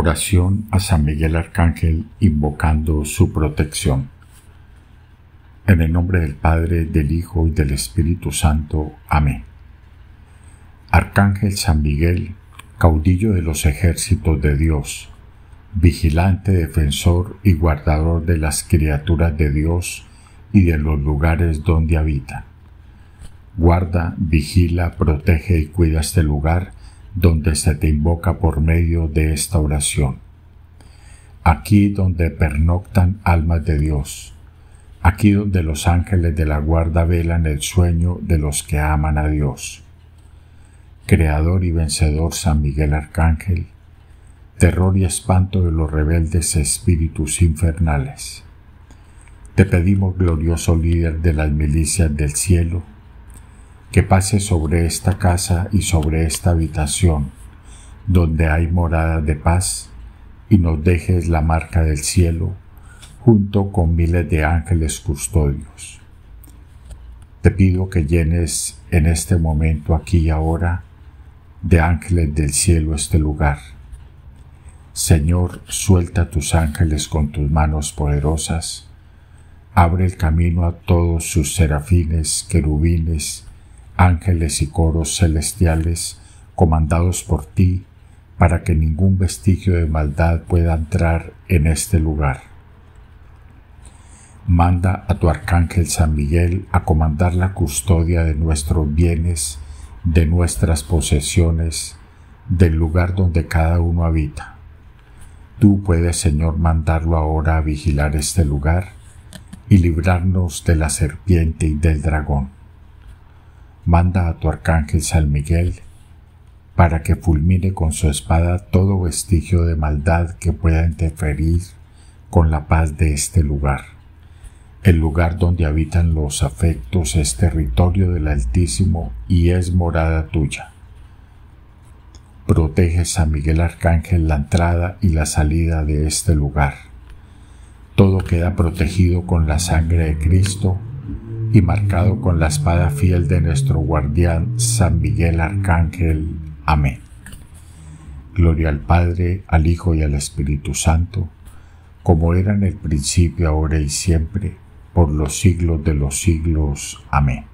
Oración a San Miguel Arcángel invocando su protección. En el nombre del Padre, del Hijo y del Espíritu Santo. Amén. Arcángel San Miguel, caudillo de los ejércitos de Dios, vigilante, defensor y guardador de las criaturas de Dios y de los lugares donde habita. Guarda, vigila, protege y cuida este lugar donde se te invoca por medio de esta oración. Aquí donde pernoctan almas de Dios, aquí donde los ángeles de la guarda velan el sueño de los que aman a Dios. Creador y vencedor San Miguel Arcángel, terror y espanto de los rebeldes espíritus infernales. Te pedimos, glorioso líder de las milicias del cielo, que pase sobre esta casa y sobre esta habitación, donde hay morada de paz, y nos dejes la marca del cielo, junto con miles de ángeles custodios. Te pido que llenes en este momento, aquí y ahora, de ángeles del cielo este lugar. Señor, suelta tus ángeles con tus manos poderosas, abre el camino a todos sus serafines, querubines, ángeles y coros celestiales comandados por ti, para que ningún vestigio de maldad pueda entrar en este lugar. Manda a tu arcángel San Miguel a comandar la custodia de nuestros bienes, de nuestras posesiones, del lugar donde cada uno habita. Tú puedes, Señor, mandarlo ahora a vigilar este lugar y librarnos de la serpiente y del dragón manda a tu arcángel San Miguel para que fulmine con su espada todo vestigio de maldad que pueda interferir con la paz de este lugar. El lugar donde habitan los afectos es territorio del Altísimo y es morada tuya. Protege San Miguel Arcángel la entrada y la salida de este lugar. Todo queda protegido con la sangre de Cristo y marcado con la espada fiel de nuestro guardián San Miguel Arcángel. Amén. Gloria al Padre, al Hijo y al Espíritu Santo, como era en el principio, ahora y siempre, por los siglos de los siglos. Amén.